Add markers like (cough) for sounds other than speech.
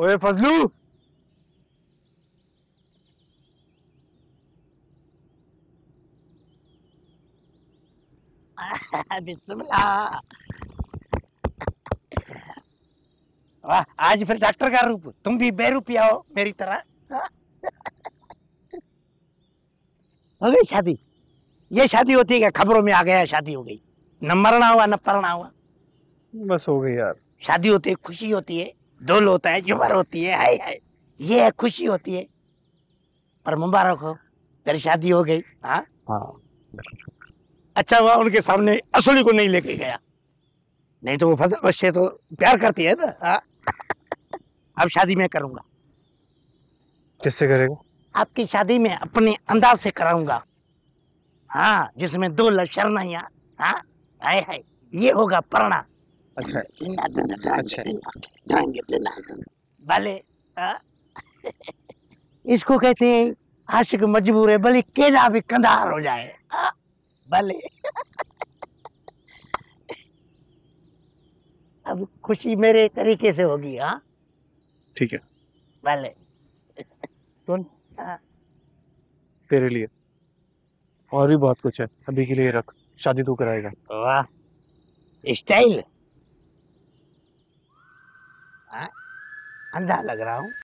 ओए फजलू। (laughs) बिस्मिल्लाह। वाह आज फिर डॉक्टर का रूप। तुम भी बेरूपिया हो मेरी तरह। हो गई शादी। ये शादी होती है क्या? खबरों में आ गया शादी हो गई। न मरना हुआ न परना हुआ। बस हो गई यार। शादी होती है खुशी होती है। धोल होता है जुमर होती है हाय हाय ये है खुशी होती है। पर मुबारक हो तेरी शादी हो गई हाँ? हाँ। अच्छा हुआ उनके सामने असली को नहीं लेके गया। नहीं तो वो फ़सल बच्चे तो प्यार करती है ना हाँ? अब शादी में करूँगा। किससे करेगा? आपकी शादी में अपने अंदाज से कराऊँगा। हाँ जिसमें दो लक्षर नहीं हाँ हाय हाय ये होगा परणा अच्छा। अच्छा। भले? इसको कहते हैं आशिक मजबूर है भले केला भी कंधार हो जाए? भले। अब खुशी मेरे तरीके से होगी हाँ? ठीक है। भले। सुन। तेरे लिए। और भी बहुत कुछ है। अभी के लिए रख। शादी तू कराएगा। वाह। स्टाइल? अंधा लग रहा हूँ।